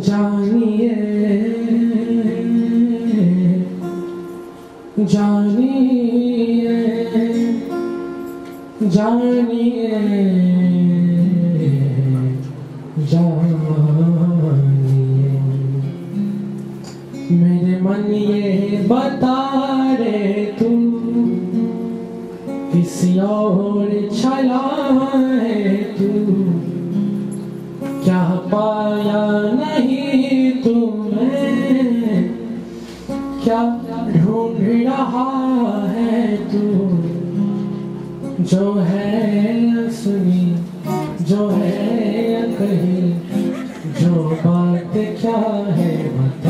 জানিয়ে জানিয়ে জানিয়ে জানিয়ে मन ये बता रे तू किसी और चला है तू। क्या पाया नहीं तुम्हें क्या ढूंढ रहा है तू? जो है सुनी जो है कही, जो बात क्या है बता?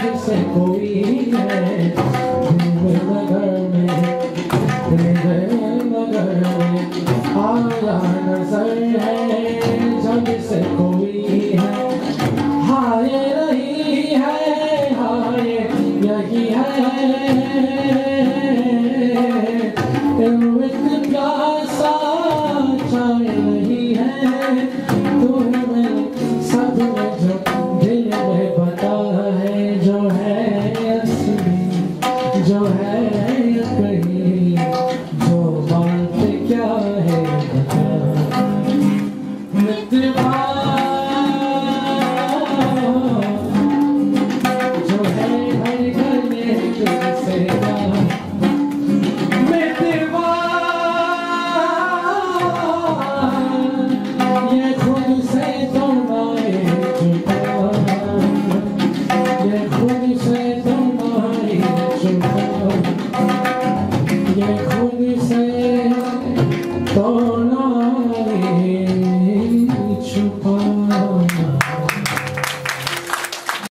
से कोई है। है क्या है